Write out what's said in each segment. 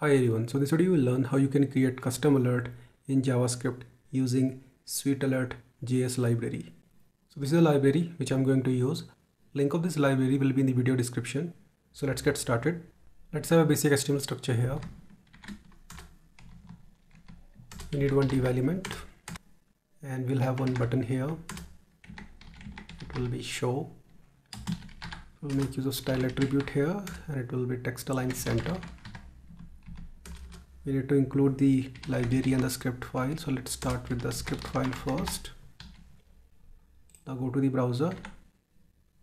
Hi everyone, so this video will learn how you can create custom alert in JavaScript using SweetAlert JS library. So this is a library which I'm going to use. Link of this library will be in the video description. So let's get started. Let's have a basic HTML structure here. We need one div element and we'll have one button here. It will be show. We'll make use of style attribute here and it will be text align center we need to include the library and the script file. So let's start with the script file first. Now go to the browser.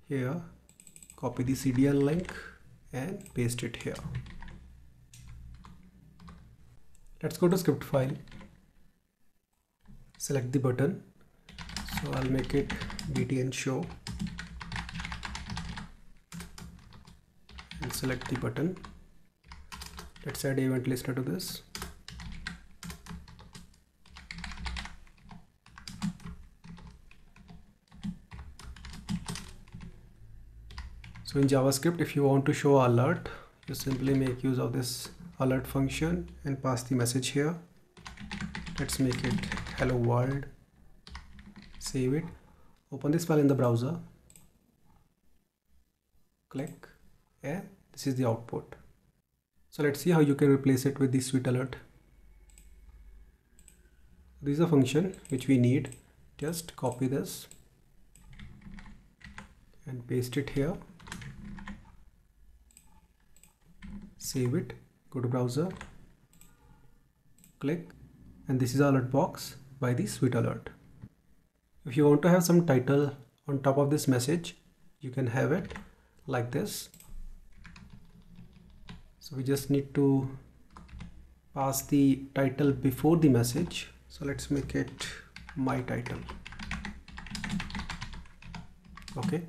Here copy the cdn link and paste it here. Let's go to script file. Select the button. So I'll make it btn show. And select the button let's add event listener to this. So in javascript if you want to show alert you simply make use of this alert function and pass the message here. Let's make it hello world. Save it. Open this file in the browser. Click. And this is the output so let's see how you can replace it with the SweetAlert. This is a function which we need. Just copy this and paste it here. Save it. Go to browser. Click and this is alert box by the SweetAlert. If you want to have some title on top of this message, you can have it like this so we just need to pass the title before the message. So let's make it my title. Okay.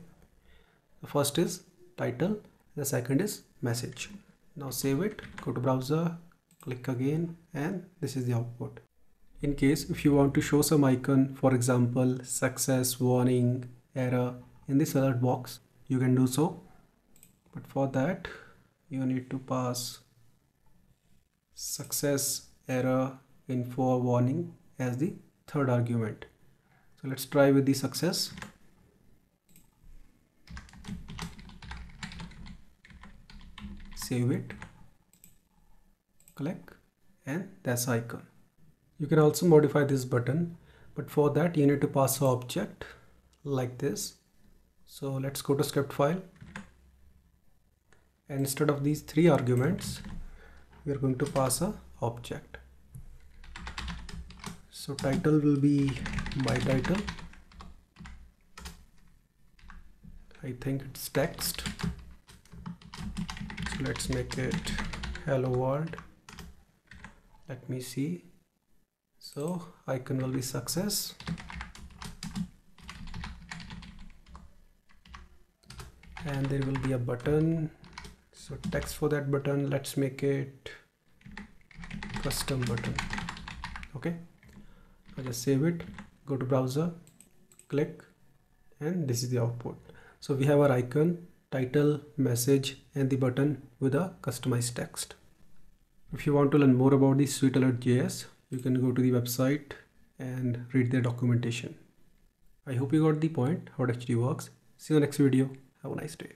The first is title the second is message. Now save it go to browser click again and this is the output. In case if you want to show some icon for example success warning error in this alert box you can do so. But for that you need to pass success error info warning as the third argument. So let's try with the success. Save it. Click and that's icon. You can also modify this button but for that you need to pass an object like this. So let's go to script file and instead of these three arguments we are going to pass a object. So title will be my title. I think it's text. So let's make it hello world. Let me see. So icon will be success. And there will be a button so text for that button let's make it custom button. Okay? I just save it go to browser click and this is the output. So we have our icon title message and the button with a customized text. If you want to learn more about the SweetAlert JS you can go to the website and read their documentation. I hope you got the point how it actually works. See you next video. Have a nice day